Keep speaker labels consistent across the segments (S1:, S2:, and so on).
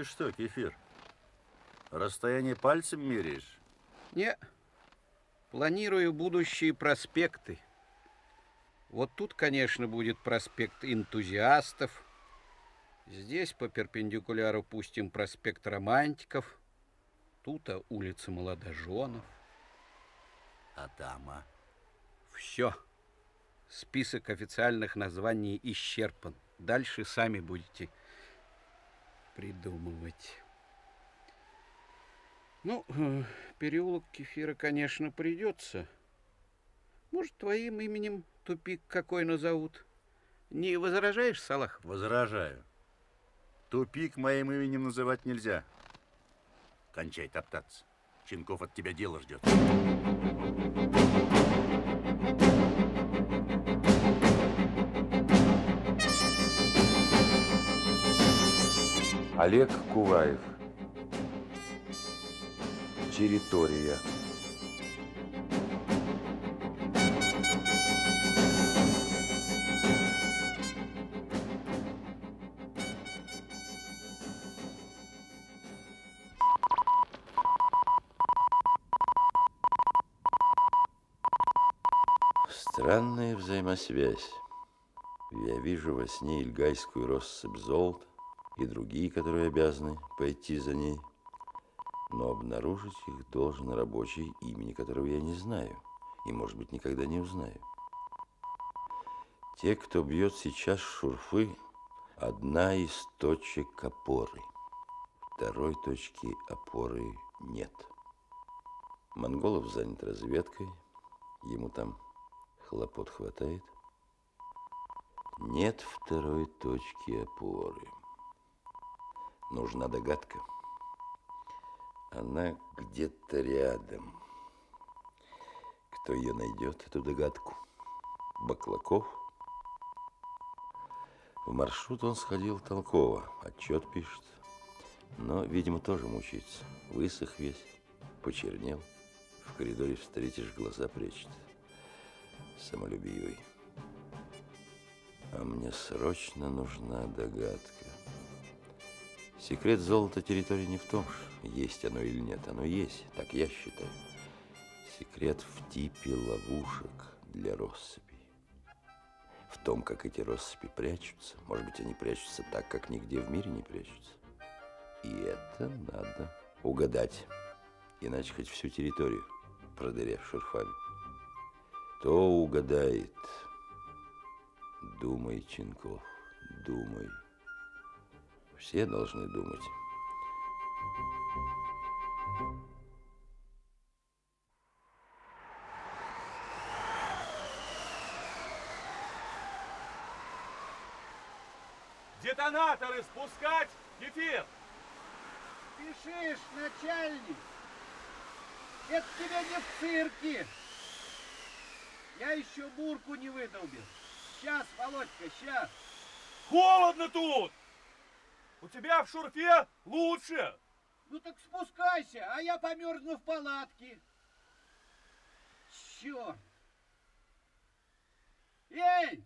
S1: Ты что, Кефир, расстояние пальцем меряешь?
S2: Не, планирую будущие проспекты. Вот тут, конечно, будет проспект энтузиастов. Здесь по перпендикуляру пустим проспект романтиков. Тут а улица молодоженов.
S1: А там, а?
S2: Все. Список официальных названий исчерпан. Дальше сами будете придумывать. Ну, э, переулок Кефира, конечно, придется. Может, твоим именем тупик какой назовут? Не возражаешь, Салах?
S1: Возражаю. Тупик моим именем называть нельзя. Кончай топтаться. Чинков от тебя дело ждет.
S3: Олег Куваев. Территория. Странная взаимосвязь. Я вижу во сне ильгайскую россыпь золота и другие, которые обязаны пойти за ней. Но обнаружить их должен рабочий, имени которого я не знаю и, может быть, никогда не узнаю. Те, кто бьет сейчас шурфы, одна из точек опоры. Второй точки опоры нет. Монголов занят разведкой, ему там хлопот хватает. Нет второй точки опоры. Нужна догадка. Она где-то рядом. Кто ее найдет, эту догадку? Баклаков? В маршрут он сходил толково, отчет пишет. Но, видимо, тоже мучается. Высох весь, почернел. В коридоре встретишь, глаза прячет самолюбивый. А мне срочно нужна догадка. Секрет золота территории не в том, есть оно или нет. Оно есть, так я считаю. Секрет в типе ловушек для россыпей. В том, как эти россыпи прячутся. Может быть, они прячутся так, как нигде в мире не прячутся. И это надо угадать. Иначе хоть всю территорию продырявь шурфами. Кто угадает? Думай, Ченков, думай. Все должны думать.
S4: Детонаторы спускать! Кефир!
S2: Спешишь, начальник! Это тебе не в цирке! Я еще бурку не выдолбил. Сейчас, Володька, сейчас.
S4: Холодно тут! У тебя в шурфе лучше.
S2: Ну так спускайся, а я померзну в палатке. Черт! Эй!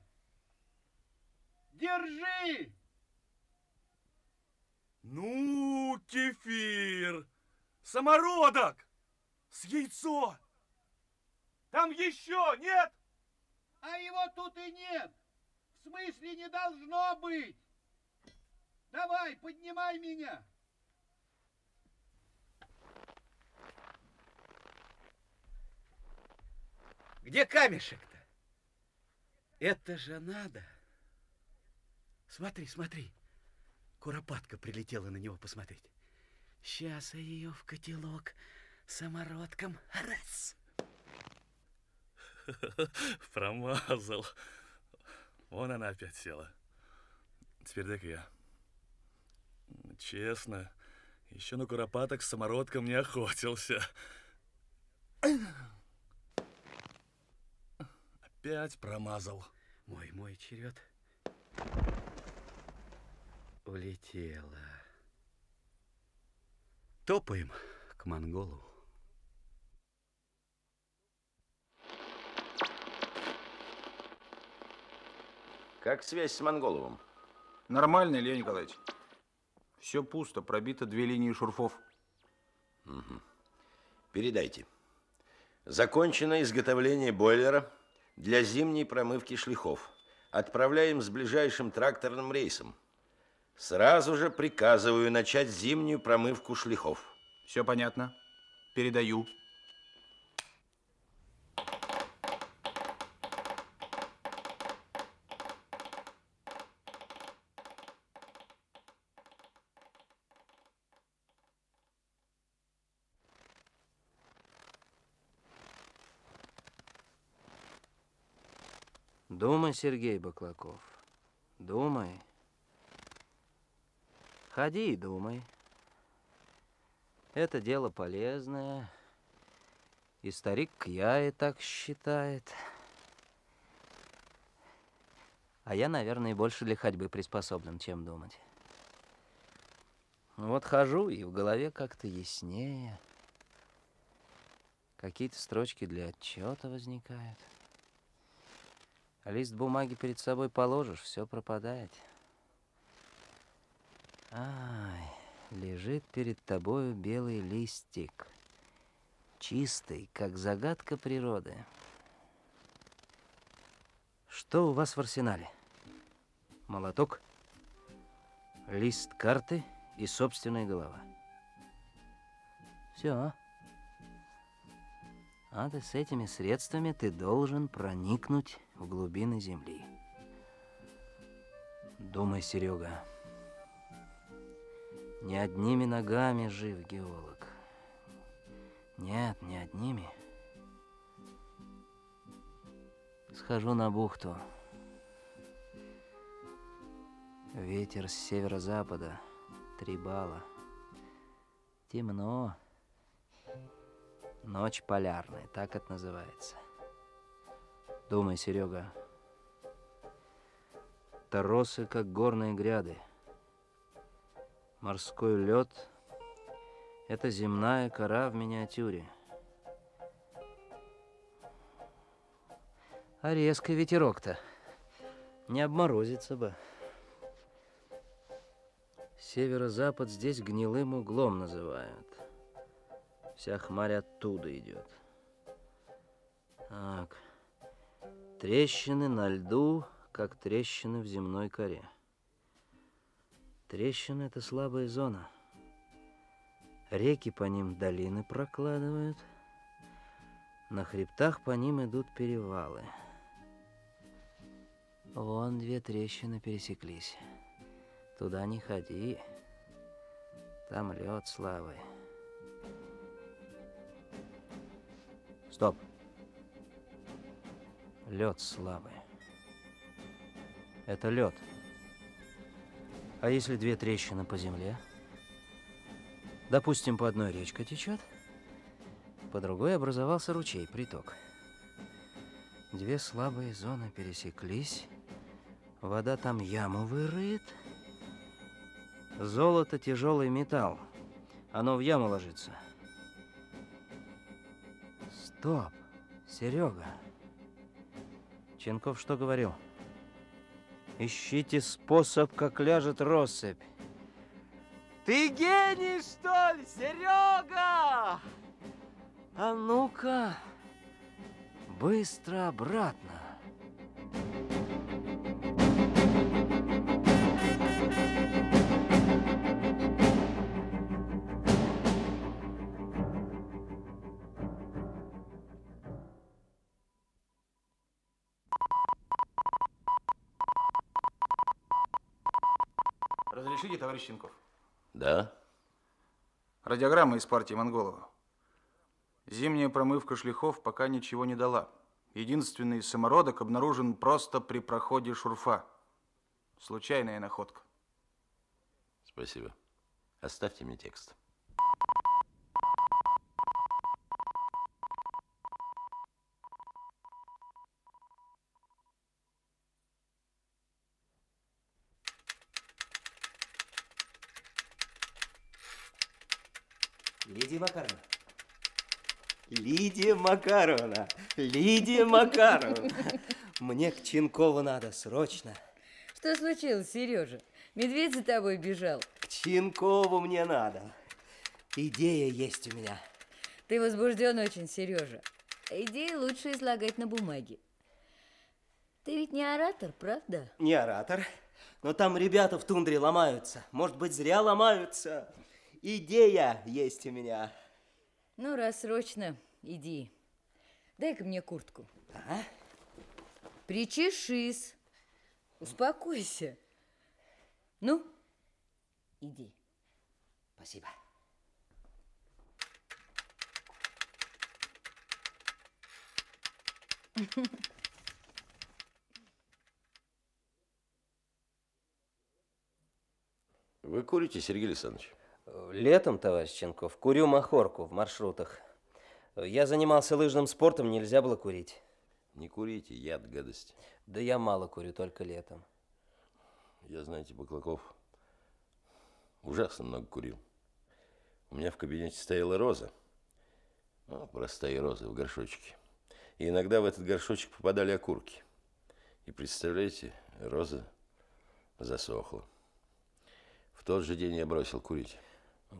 S2: Держи!
S4: Ну, кефир! Самородок! С яйцо! Там еще нет?
S2: А его тут и нет. В смысле не должно быть. Давай, поднимай меня. Где камешек-то? Это же надо. Смотри, смотри. Куропатка прилетела на него посмотреть. Сейчас я ее в котелок самородком. Раз.
S4: Промазал. Вон она опять села. Теперь дай-ка я. Честно, еще на куропаток с самородком не охотился. Опять промазал.
S2: Мой, мой черед. Улетела. Топаем к монголу.
S3: Как связь с Монголовым?
S5: Нормально, Илья Николаевич. Все пусто, пробито две линии шурфов.
S3: Передайте. Закончено изготовление бойлера для зимней промывки шлихов. Отправляем с ближайшим тракторным рейсом. Сразу же приказываю начать зимнюю промывку шлихов.
S5: Все понятно. Передаю.
S6: Думай, Сергей Баклаков, думай. Ходи и думай. Это дело полезное. И старик Кья и так считает. А я, наверное, больше для ходьбы приспособлен, чем думать. Вот хожу, и в голове как-то яснее. Какие-то строчки для отчета возникают. А лист бумаги перед собой положишь, все пропадает. Ай, лежит перед тобою белый листик. Чистый, как загадка природы. Что у вас в арсенале? Молоток, лист карты и собственная голова. Все. А ты с этими средствами ты должен проникнуть в глубины земли. Думай, Серега. Не одними ногами жив геолог. Нет, не одними. Схожу на бухту. Ветер с северо-запада. Три балла. Темно. Ночь полярная, так это называется. Думай, Серега. Торосы, как горные гряды. Морской лед — это земная кора в миниатюре. А резко ветерок-то. Не обморозится бы. Северо-запад здесь гнилым углом называют. Вся хмарь оттуда идет. Так. Трещины на льду, как трещины в земной коре. Трещины — это слабая зона. Реки по ним долины прокладывают. На хребтах по ним идут перевалы. Вон две трещины пересеклись. Туда не ходи. Там лед слабый. Стоп. Лед слабый. Это лед. А если две трещины по земле? Допустим, по одной речка течет, по другой образовался ручей, приток. Две слабые зоны пересеклись, вода там яму вырыет. Золото — тяжелый металл, оно в яму ложится. Стоп, Серега. Ченков что говорил? Ищите способ, как ляжет россыпь. Ты гений, что ли, Серега? А ну-ка, быстро обратно.
S5: Разрешите, товарищ Щенков?
S3: Да?
S5: Радиограмма из партии Монголова. Зимняя промывка шлихов пока ничего не дала. Единственный самородок обнаружен просто при проходе шурфа. Случайная находка.
S3: Спасибо. Оставьте мне текст.
S6: Макаровна. Лидия Макаровна. Лидия Макаровна. Мне к Ченкову надо срочно.
S7: Что случилось, Сережа? Медведь за тобой бежал.
S6: К Чинкову мне надо. Идея есть у меня.
S7: Ты возбужден очень, Сережа. Идеи лучше излагать на бумаге. Ты ведь не оратор, правда?
S6: Не оратор, но там ребята в тундре ломаются. Может быть, зря ломаются. Идея есть у меня.
S7: Ну, раз срочно, иди. Дай-ка мне куртку.
S6: А?
S7: Причешись. Успокойся. Ну, иди.
S6: Спасибо.
S3: Вы курите, Сергей Александрович?
S6: Летом, товарищ Ченков, курю махорку в маршрутах. Я занимался лыжным спортом, нельзя было курить.
S3: Не курите, яд, гадость.
S6: Да я мало курю, только летом.
S3: Я, знаете, Баклаков ужасно много курил. У меня в кабинете стояла роза. Ну, простая роза в горшочке. И иногда в этот горшочек попадали окурки. И представляете, роза засохла. В тот же день я бросил курить.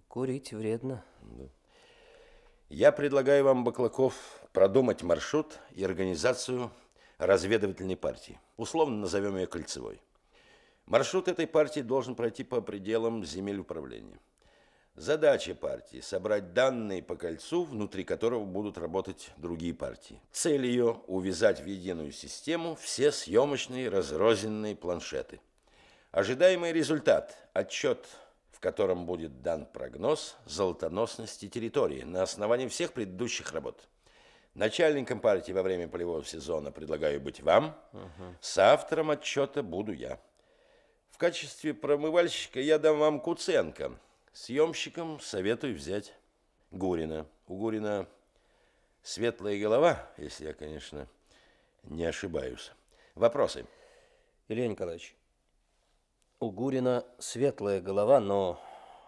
S6: Курить вредно.
S3: Я предлагаю вам, Баклаков, продумать маршрут и организацию разведывательной партии. Условно назовем ее кольцевой. Маршрут этой партии должен пройти по пределам земель управления. Задача партии – собрать данные по кольцу, внутри которого будут работать другие партии. Цель ее – увязать в единую систему все съемочные разрозненные планшеты. Ожидаемый результат – отчет, котором будет дан прогноз золотоносности территории на основании всех предыдущих работ. Начальником партии во время полевого сезона предлагаю быть вам, с автором отчета буду я. В качестве промывальщика я дам вам Куценко. Съемщиком советую взять Гурина. У Гурина светлая голова, если я, конечно, не ошибаюсь. Вопросы?
S6: Илья Николаевич, у Гурина светлая голова, но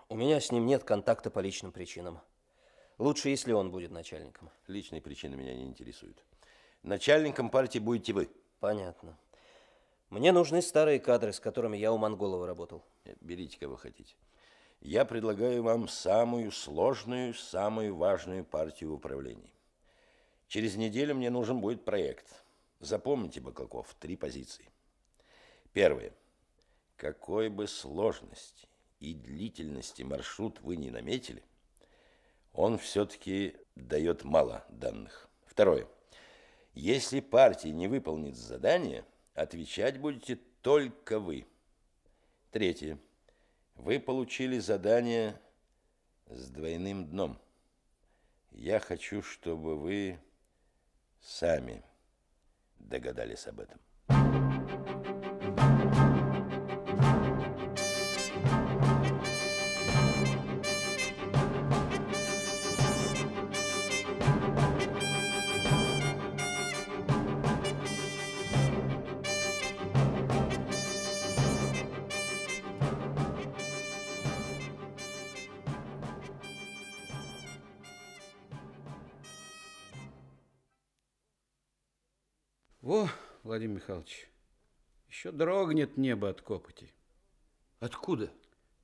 S6: у меня с ним нет контакта по личным причинам. Лучше, если он будет начальником.
S3: Личные причины меня не интересуют. Начальником партии будете вы.
S6: Понятно. Мне нужны старые кадры, с которыми я у Монголова работал.
S3: Берите, кого хотите. Я предлагаю вам самую сложную, самую важную партию в управлении. Через неделю мне нужен будет проект. Запомните, Баклаков, три позиции. Первое. Какой бы сложности и длительности маршрут вы не наметили, он все-таки дает мало данных. Второе. Если партия не выполнит задание, отвечать будете только вы. Третье. Вы получили задание с двойным дном. Я хочу, чтобы вы сами догадались об этом.
S2: Во, Владимир Михайлович, еще дрогнет небо от копоти.
S8: Откуда?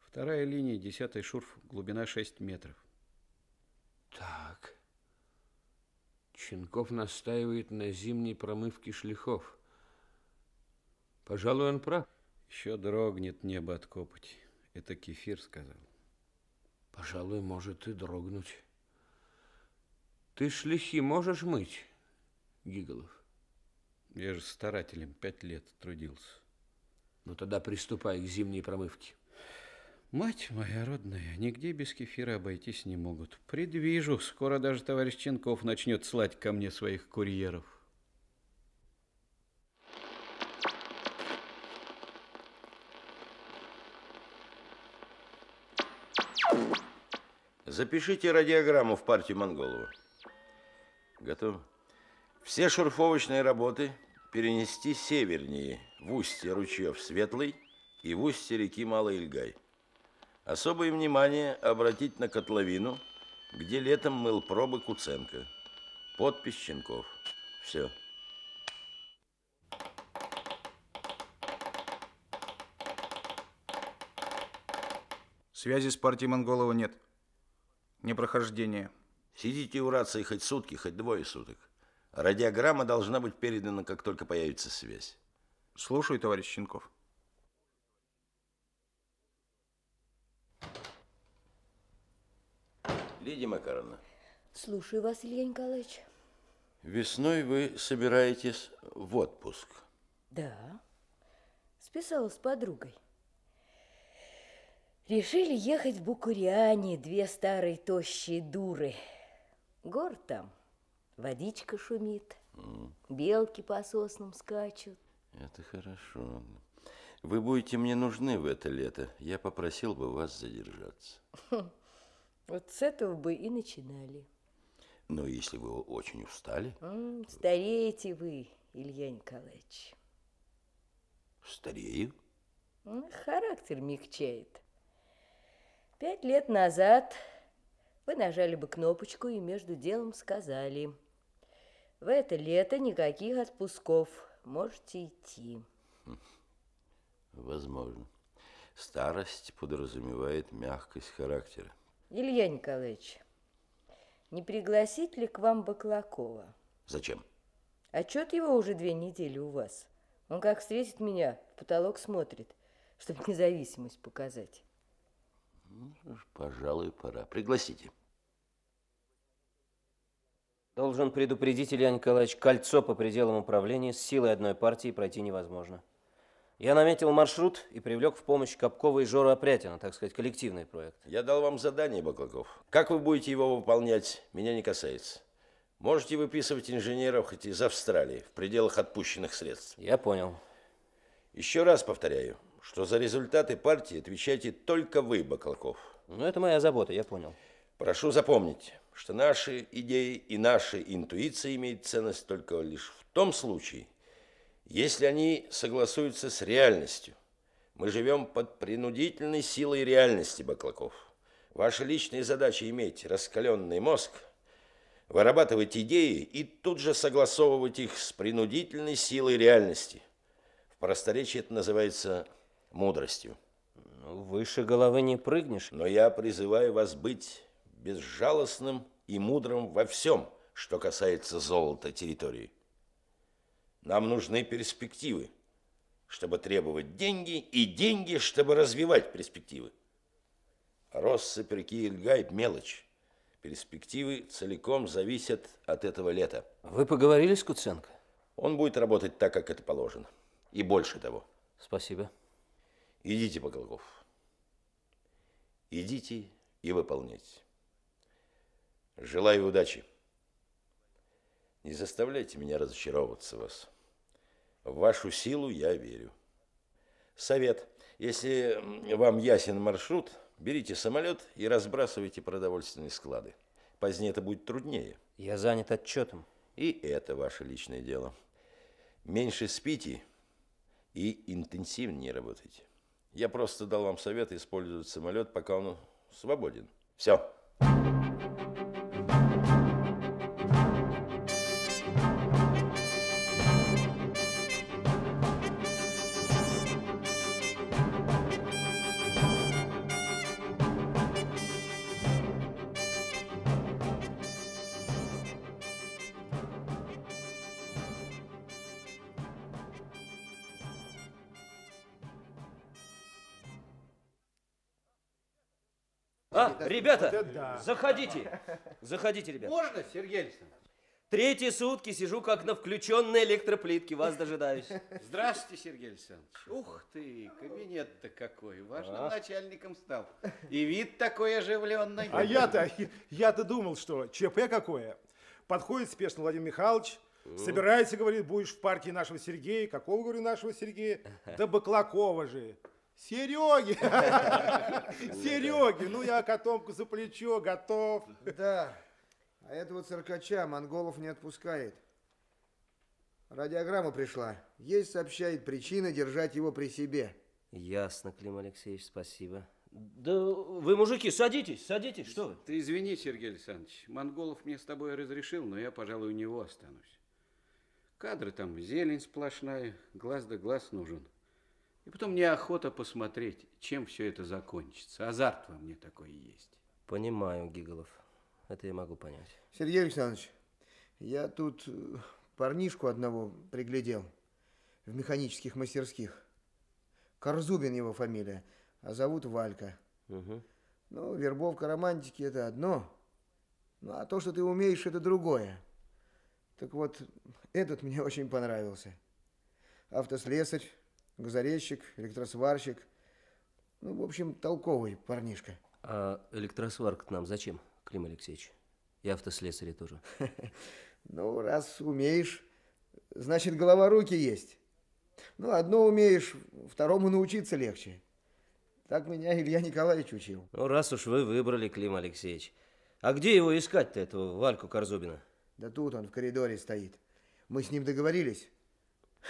S2: Вторая линия, десятый шурф, глубина 6 метров.
S8: Так. Ченков настаивает на зимней промывке шлихов. Пожалуй, он прав.
S2: Еще дрогнет небо от копоти. Это кефир сказал.
S8: Пожалуй, может и дрогнуть. Ты шлихи можешь мыть, Гиголов?
S2: Я же старателем пять лет трудился.
S8: Ну тогда приступай к зимней промывке.
S2: Мать моя родная, нигде без кефира обойтись не могут. Предвижу, скоро даже товарищ Ченков начнет слать ко мне своих курьеров.
S3: Запишите радиограмму в партию Монголова. Готово. Все шурфовочные работы перенести севернее, в устье ручьев Светлый и в устье реки Малый Ильгай. Особое внимание обратить на котловину, где летом мыл пробы Куценко. Подпись Щенков. Все.
S5: Связи с партией Монголова нет. Непрохождение.
S3: Сидите у рации хоть сутки, хоть двое суток. Радиограмма должна быть передана, как только появится связь.
S5: Слушаю, товарищ Щенков.
S3: Лидия Макаровна,
S7: Слушаю вас, Илья Николаевич.
S3: весной вы собираетесь в отпуск.
S7: Да, списалась с подругой. Решили ехать в Букуриане, две старые тощие дуры. Город там, водичка шумит, белки по соснам скачут.
S3: Это хорошо. Вы будете мне нужны в это лето. Я попросил бы вас задержаться.
S7: Вот с этого бы и начинали.
S3: Но если вы очень устали,
S7: М, Стареете вы, Илья Николаевич.
S3: старею.
S7: Характер мягчает. Пять лет назад вы нажали бы кнопочку и между делом сказали. В это лето никаких отпусков. Можете идти.
S3: Возможно. Старость подразумевает мягкость характера.
S7: Илья Николаевич, не пригласить ли к вам Баклакова?
S3: Зачем?
S7: Отчет его уже две недели у вас. Он как встретит меня, в потолок смотрит, чтобы независимость показать.
S3: Ну, пожалуй, пора. Пригласите.
S6: Должен предупредить, Илья Николаевич, кольцо по пределам управления с силой одной партии пройти невозможно. Я наметил маршрут и привлек в помощь Капкова и Жора Опрятина, так сказать, коллективный проект.
S3: Я дал вам задание, Баклаков. Как вы будете его выполнять, меня не касается. Можете выписывать инженеров хоть из Австралии, в пределах отпущенных средств.
S6: Я понял.
S3: Еще раз повторяю, что за результаты партии отвечаете только вы, Баклаков.
S6: Ну, это моя забота, я понял.
S3: Прошу запомнить, что наши идеи и наша интуиция имеют ценность только лишь в том случае, если они согласуются с реальностью. Мы живем под принудительной силой реальности, Баклаков. Ваша личная задача иметь раскаленный мозг, вырабатывать идеи и тут же согласовывать их с принудительной силой реальности. В просторечии это называется мудростью.
S6: Ну, выше головы не прыгнешь.
S3: Но я призываю вас быть безжалостным и мудрым во всем, что касается золота территории. Нам нужны перспективы, чтобы требовать деньги, и деньги, чтобы развивать перспективы. Россыпь реки Ильгайт – мелочь. Перспективы целиком зависят от этого лета.
S6: Вы поговорили с Куценко?
S3: Он будет работать так, как это положено. И больше того.
S6: Спасибо.
S3: Идите, Баклаков. Идите и выполняйте. Желаю удачи. Не заставляйте меня разочаровываться вас. В вашу силу я верю. Совет. Если вам ясен маршрут, берите самолет и разбрасывайте продовольственные склады. Позднее это будет труднее.
S6: Я занят отчетом.
S3: И это ваше личное дело. Меньше спите и интенсивнее работайте. Я просто дал вам совет использовать самолет, пока он свободен. Все.
S6: А, ребята, заходите. Заходите, ребята.
S2: Можно, Сергей Александрович?
S6: Третьи сутки сижу как на включенной электроплитке, вас дожидаюсь.
S2: Здравствуйте, Сергей Александрович. Ух ты, кабинет-то какой, важным
S6: А.
S2: начальником стал. И вид такой оживленный.
S9: А я-то, я-то думал, что ЧП какое. Подходит спешно Владимир Михайлович, собирается, говорит, будешь в партии нашего Сергея. Какого, говорю, нашего Сергея? Да Баклакова же. Сереги! Сереги! Ну, я котомку за плечо, готов.
S10: Да, а этого циркача монголов не отпускает. Радиограмма пришла. Есть, сообщает, причина держать его при себе.
S6: Ясно, Клим Алексеевич, спасибо. Да вы, мужики, садитесь, садитесь, что вы?
S2: Ты извини, Сергей Александрович, Монголов мне с тобой разрешил, но я, пожалуй, у него останусь. Кадры там, зелень сплошная, глаз да глаз нужен. И потом мне охота посмотреть, чем все это закончится. Азарт во мне такой есть.
S6: Понимаю, Гиголов. Это я могу понять.
S10: Сергей Александрович, я тут э, парнишку одного приглядел в механических мастерских. Корзубин его фамилия, а зовут Валька.
S6: Угу.
S10: Ну, вербовка романтики – это одно, ну, а то, что ты умеешь, это другое. Так вот, этот мне очень понравился. Автослесарь, газорезчик, электросварщик. Ну, в общем, толковый парнишка.
S6: А электросварка нам зачем, Клим Алексеевич? И автослесари тоже.
S10: Ну, раз умеешь, значит, голова руки есть. Ну, одно умеешь, второму научиться легче. Так меня Илья Николаевич учил.
S6: Ну, раз уж вы выбрали, Клим Алексеевич. А где его искать-то, этого Вальку Корзубина?
S10: Да тут он в коридоре стоит. Мы с ним договорились.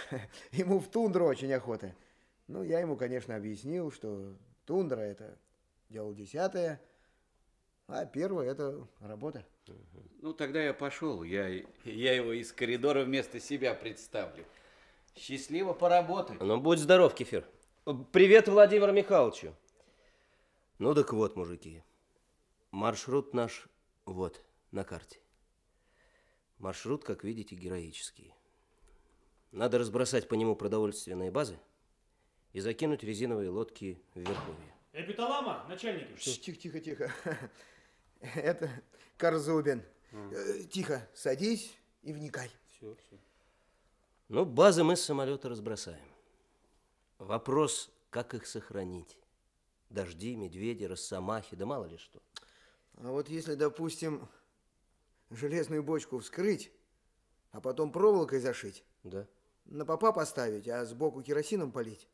S10: Ему в тундру очень охота. Ну, я ему, конечно, объяснил, что тундра – это дело десятое, а первое – это работа.
S2: Ну, тогда я пошел. Я, я его из коридора вместо себя представлю. Счастливо поработай.
S6: Ну, будь здоров, Кефир. Привет Владимиру Михайловичу. Ну, так вот, мужики. Маршрут наш вот, на карте. Маршрут, как видите, героический. Надо разбросать по нему продовольственные базы и закинуть резиновые лодки в Верховье.
S11: Эпиталама, начальники.
S10: Тихо, тихо, тихо. Это Корзубин. Э, Тихо, садись и вникай.
S2: Все, все.
S6: Ну, базы мы с самолета разбросаем. Вопрос, как их сохранить. Дожди, медведи, росомахи, да мало ли что.
S10: А вот если, допустим, железную бочку вскрыть, а потом проволокой зашить,
S6: Да.
S10: На попа поставить, а сбоку керосином полить,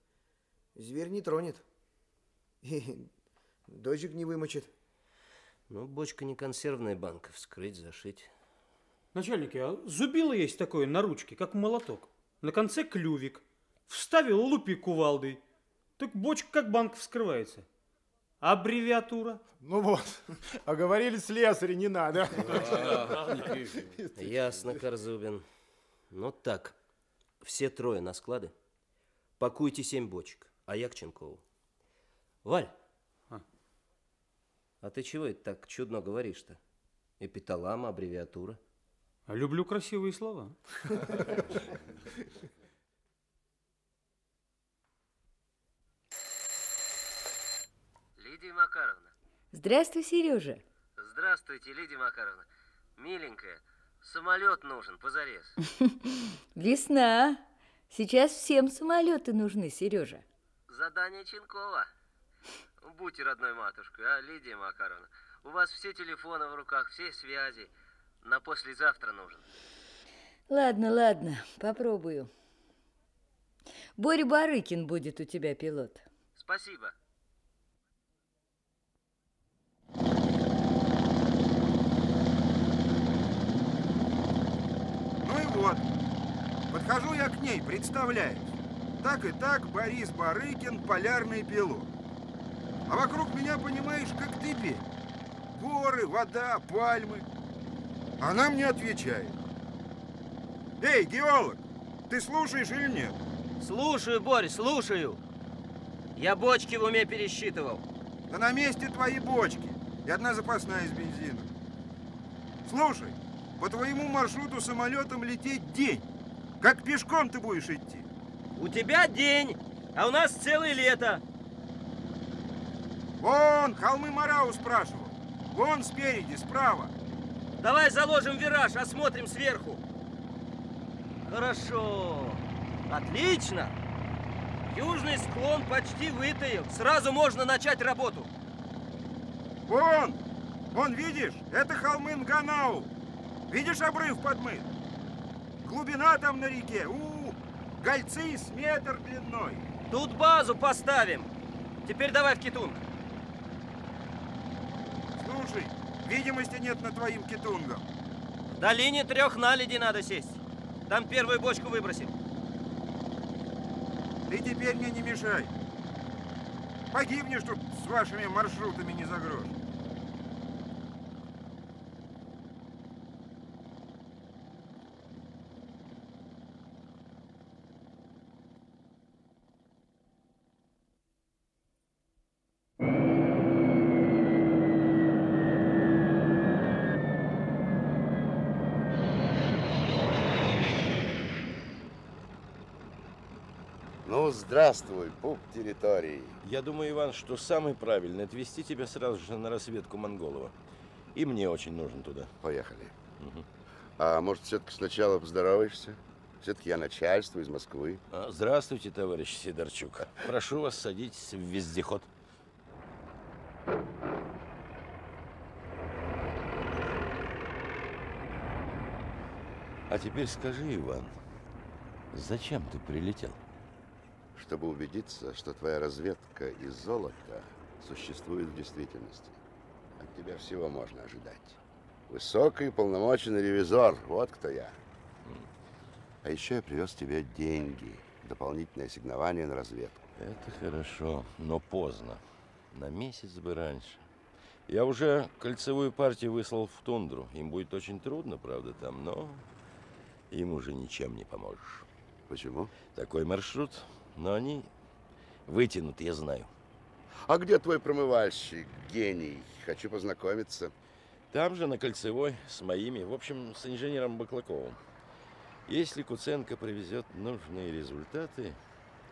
S10: зверь не тронет. И дождик не вымочит.
S6: Ну, бочка не консервная банка, вскрыть, зашить.
S11: Начальники, а зубило есть такое на ручке, как молоток. На конце клювик. Вставил, лупи кувалдой. Так бочка как банк вскрывается. Аббревиатура.
S9: Ну вот, а говорили слесаря, не надо.
S6: Ясно, Корзубин. Ну так, все трое на склады. Пакуйте семь бочек, а я к Ченкову. Валь,
S2: А?
S6: а ты чего это так чудно говоришь-то? Эпиталама, аббревиатура.
S11: А люблю красивые слова.
S6: Лидия Макаровна.
S7: Здравствуй, Сережа.
S6: Здравствуйте, Лидия Макаровна. Миленькая, самолет нужен, позарез.
S7: Весна. Сейчас всем самолеты нужны, Сережа.
S6: Задание Ченкова. Будьте родной матушкой, а, Лидия Макаровна. У вас все телефоны в руках, все связи. На послезавтра нужен.
S7: Ладно, ладно, попробую. Боря Барыкин будет у тебя пилот.
S6: Спасибо.
S12: Вот. Подхожу я к ней, представляюсь. Так и так Борис Барыкин, полярный пилот. А вокруг меня, понимаешь, как теперь. Горы, вода, пальмы. Она мне отвечает. Эй, геолог, ты слушаешь или нет?
S6: Слушаю, Борь, слушаю. Я бочки в уме пересчитывал.
S12: Да на месте твои бочки и одна запасная из бензина. Слушай, по твоему маршруту самолетом лететь день. Как пешком ты будешь идти?
S6: У тебя день, а у нас целое лето.
S12: Вон, холмы Марау спрашивал. Вон спереди, справа.
S6: Давай заложим вираж, осмотрим сверху. Хорошо. Отлично. Южный склон почти вытаил. Сразу можно начать работу.
S12: Вон! Вон, видишь? Это холмы Нганау. Видишь обрыв подмыт? Глубина там на реке. У, -у, -у гольцы с метр длиной.
S6: Тут базу поставим. Теперь давай в Китунг.
S12: Слушай, видимости нет на твоим китунгом.
S6: В долине трех наледи надо сесть. Там первую бочку выбросим.
S12: Ты теперь мне не мешай. Погибнешь тут с вашими маршрутами не за грош.
S3: Ну, здравствуй, пуп территории. Я думаю, Иван, что самый правильный отвезти тебя сразу же на разведку Монголова. И мне очень нужен туда.
S13: Поехали. А может, все-таки сначала поздороваешься? Все-таки я начальство из Москвы.
S3: А, здравствуйте, товарищ Сидорчук. Прошу вас, садитесь в вездеход. А теперь скажи, Иван, зачем ты прилетел?
S13: Чтобы убедиться, что твоя разведка из золота существует в действительности. От тебя всего можно ожидать. Высокий полномоченный ревизор, вот кто я. А еще я привез тебе деньги, дополнительное ассигнование на разведку.
S3: Это хорошо, но поздно. На месяц бы раньше. Я уже кольцевую партию выслал в тундру. Им будет очень трудно, правда, там, но им уже ничем не поможешь.
S13: Почему?
S3: Такой маршрут, но они вытянут, я знаю.
S13: А где твой промывальщик, гений? Хочу познакомиться.
S3: Там же, на Кольцевой, с моими, в общем, с инженером Баклаковым. Если Куценко привезет нужные результаты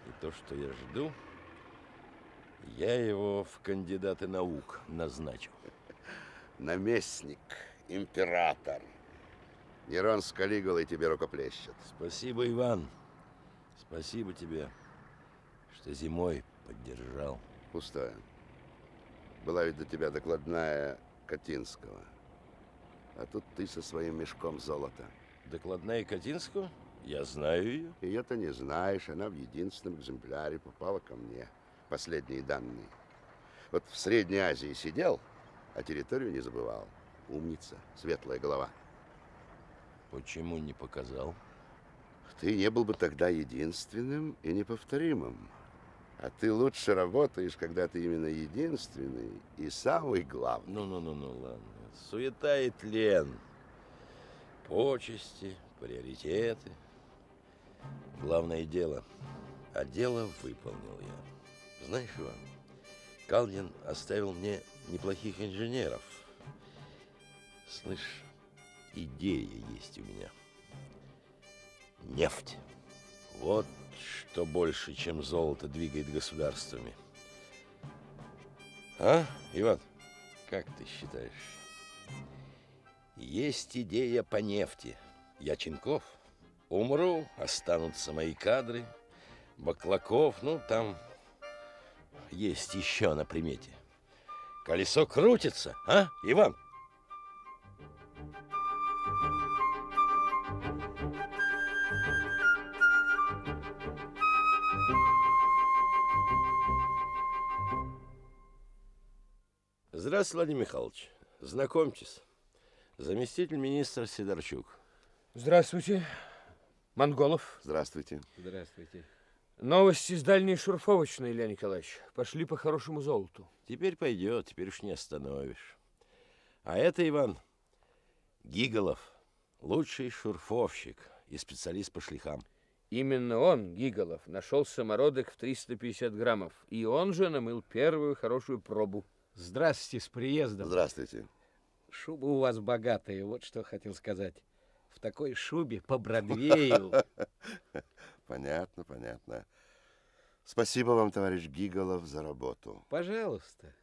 S3: и то, что я жду, я его в кандидаты наук назначу.
S13: Наместник, император. Нерон с Калигулой тебе рукоплещет.
S3: Спасибо, Иван. Спасибо тебе, что зимой поддержал.
S13: Пустое. Была ведь до тебя докладная Катинского. А тут ты со своим мешком золота.
S3: Докладная Катинского? Я знаю ее.
S13: Ее-то не знаешь, она в единственном экземпляре попала ко мне. Последние данные. Вот в Средней Азии сидел, а территорию не забывал. Умница, светлая голова.
S3: Почему не показал?
S13: Ты не был бы тогда единственным и неповторимым. А ты лучше работаешь, когда ты именно единственный и самый главный.
S3: Ну-ну-ну-ну, ладно. Суета и тлен. Почести, приоритеты. Главное дело. А дело выполнил я. Знаешь, Иван, Калдин оставил мне неплохих инженеров. Слышь, идея есть у меня. Нефть. Вот что больше, чем золото двигает государствами. А, Иван, как ты считаешь? Есть идея по нефти. Я Ченков. Умру, останутся мои кадры. Баклаков, ну, там есть еще на примете. Колесо крутится, а, Иван? Здравствуйте, Владимир Михайлович. Знакомьтесь. Заместитель министра Сидорчук.
S8: Здравствуйте, Монголов.
S13: Здравствуйте.
S6: Здравствуйте.
S8: Новости с дальней шурфовочной, Илья Николаевич. Пошли по хорошему золоту.
S3: Теперь пойдет, теперь уж не остановишь. А это, Иван, Гиголов, лучший шурфовщик и специалист по шлихам.
S8: Именно он, Гиголов, нашел самородок в 350 граммов. И он же намыл первую хорошую пробу.
S14: Здравствуйте, с приездом.
S13: Здравствуйте.
S14: Шуба у вас богатая, вот что хотел сказать. В такой шубе по Бродвею.
S13: Понятно, понятно. Спасибо вам, товарищ Гиголов, за работу.
S14: Пожалуйста.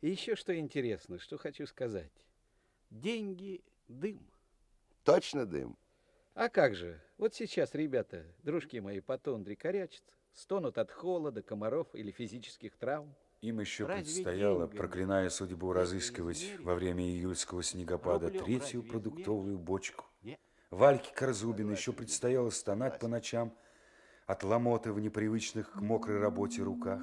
S14: И еще что интересно, что хочу сказать. Деньги – дым.
S13: Точно дым?
S14: А как же? Вот сейчас ребята, дружки мои по тундре корячатся, стонут от холода, комаров или физических травм.
S15: Им еще
S14: Разве
S15: предстояло,
S14: деньгами
S15: проклиная судьбу, разыскивать во время июльского снегопада
S14: Рублем
S15: третью продуктовую бочку.
S14: Не.
S15: Вальке Корзубину еще предстояло стонать по ночам от ломоты в непривычных к мокрой работе руках.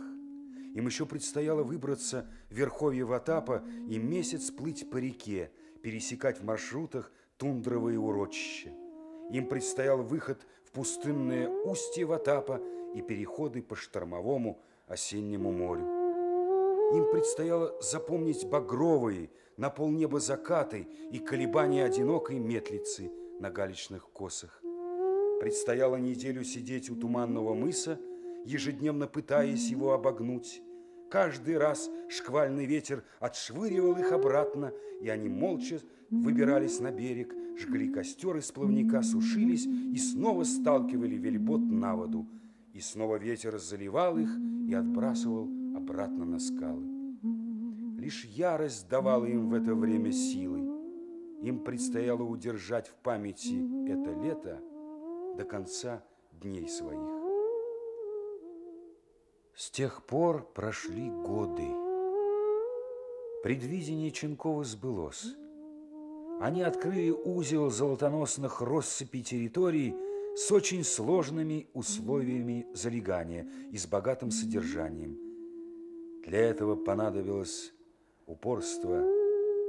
S15: Им еще предстояло выбраться в верховье Ватапа и месяц плыть по реке, пересекать в маршрутах тундровые урочища. Им предстоял выход в пустынное устье Ватапа и переходы по штормовому осеннему морю. Им предстояло запомнить багровые на полнеба закаты и колебания одинокой метлицы на галечных косах. Предстояло неделю сидеть у туманного мыса, ежедневно пытаясь его обогнуть. Каждый раз шквальный ветер отшвыривал их обратно, и они молча выбирались на берег, жгли костер из плавника, сушились и снова сталкивали вельбот на воду. и снова ветер заливал их и отбрасывал обратно на скалы. Лишь ярость давала им в это время силы. Им предстояло удержать в памяти это лето до конца дней своих. С тех пор прошли годы. Предвидение Ченкова сбылось. Они открыли узел золотоносных россыпей территорий с очень сложными условиями залегания и с богатым содержанием. Для этого понадобилось упорство,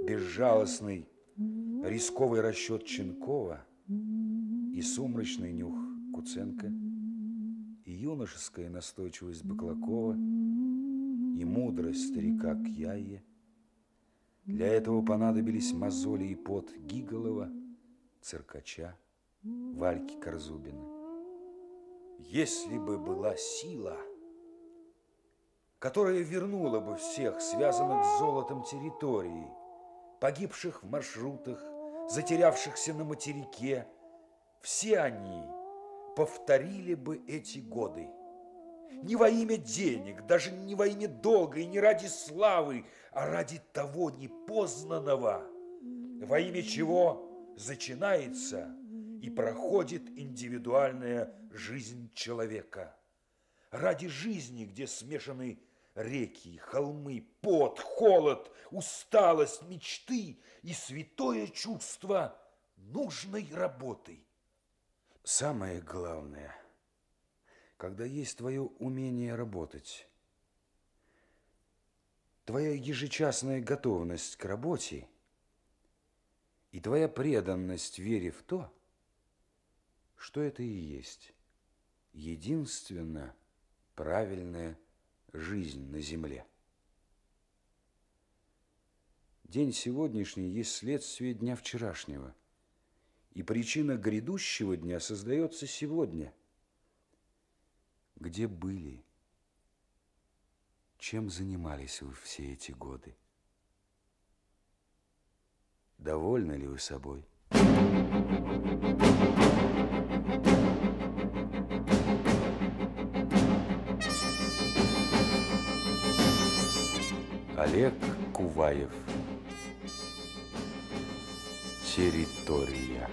S15: безжалостный, рисковый расчет Ченкова и сумрачный нюх Куценко, и юношеская настойчивость Баклакова, и мудрость старика Кьяе. Для этого понадобились мозоли и пот Гиголова, Циркача, Вальки Корзубина. Если бы была сила, которая вернула бы всех связанных с золотом территорий, погибших в маршрутах, затерявшихся на материке, все они повторили бы эти годы. Не во имя денег, даже не во имя долга и не ради славы, а ради того непознанного, во имя чего начинается и проходит индивидуальная жизнь человека. Ради жизни, где смешаны реки, холмы, пот, холод, усталость, мечты и святое чувство нужной работы. Самое главное, когда есть твое умение работать, твоя ежечасная готовность к работе и твоя преданность вере в то, что это и есть единственно правильная жизнь на земле. День сегодняшний есть следствие дня вчерашнего, и причина грядущего дня создается сегодня. Где были? Чем занимались вы все эти годы? Довольны ли вы собой? Олег Куваев. Территория.